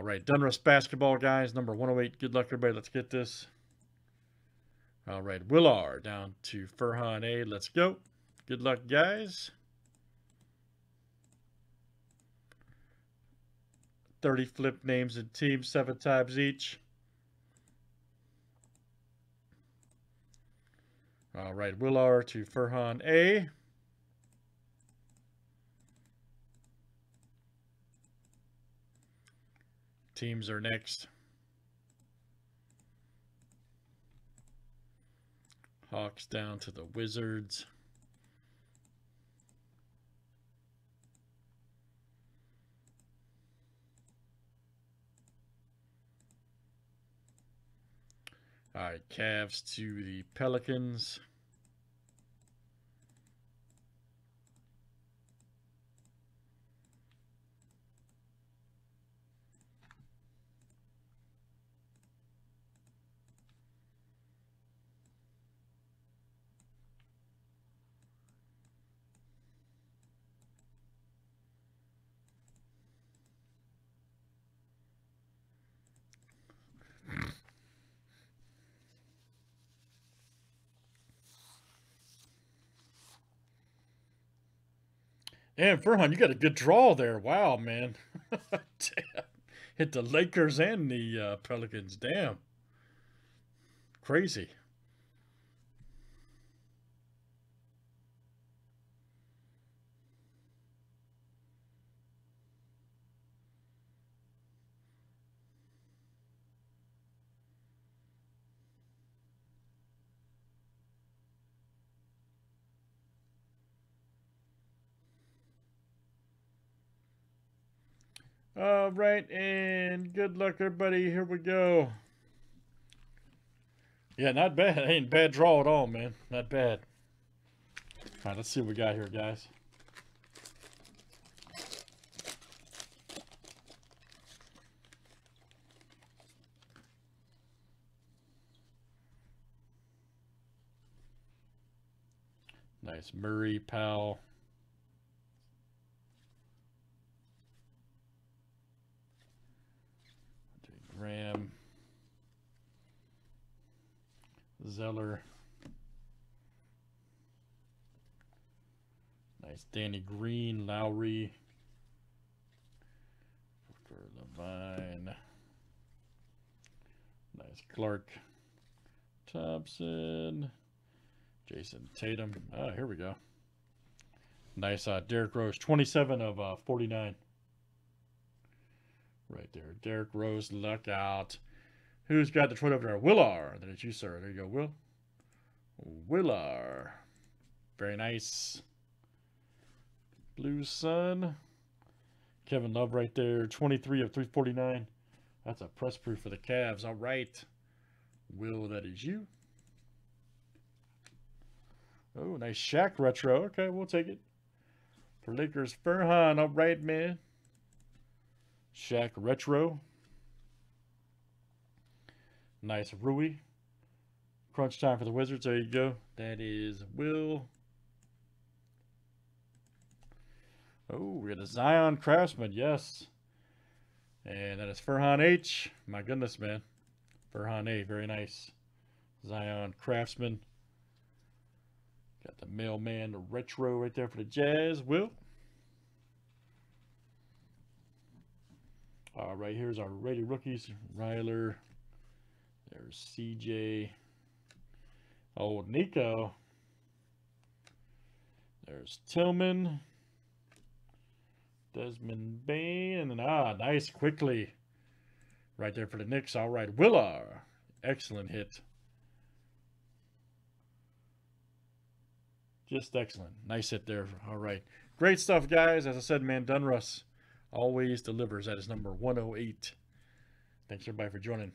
All right, Donruss basketball, guys. Number 108. Good luck, everybody. Let's get this. All right, Willar down to Furhan A. Let's go. Good luck, guys. 30 flip names and teams, seven times each. All right, Willar to Furhan A. Teams are next. Hawks down to the Wizards. All right, Cavs to the Pelicans. Damn, Furhan, you got a good draw there. Wow, man. Damn. Hit the Lakers and the uh, Pelicans. Damn. Crazy. All right, and good luck, everybody. Here we go. Yeah, not bad. Ain't bad draw at all, man. Not bad. All right, let's see what we got here, guys. Nice Murray, Powell. Ram, Zeller. Nice Danny Green, Lowry, Victor Levine. Nice Clark, Thompson, Jayson Tatum. Ah, here we go. Nice uh, Derrick Rose, 27 of uh, 49. Right there. Derrick Rose, luck out. Who's got Detroit over there? Willar. That is you, sir. There you go, Will. Willar. Very nice. Blue Sun. Kevin Love right there. 23 of 349. That's a press proof for the Cavs. All right. Will, that is you. Oh, nice Shaq retro. Okay, we'll take it. For Lakers, Furhan. All right, man. Shaq Retro. Nice Rui. Crunch time for the Wizards. There you go. That is Will. Oh, we got a Zion Craftsman. Yes. And that is Furhan H. My goodness, man. Furhan A. Very nice. Zion Craftsman. Got the mailman retro right there for the Jazz. Will. Uh, right here's our rated rookies. Ryler. There's CJ. Old Nico. There's Tillman. Desmond Bane. And then, ah, nice Quickley. Right there for the Knicks. All right. Willar. Excellent hit. Just excellent. Nice hit there. All right. Great stuff, guys. As I said, man, Donruss always delivers. That is number 108. Thanks, everybody, for joining.